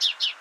Thank you.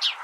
you.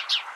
you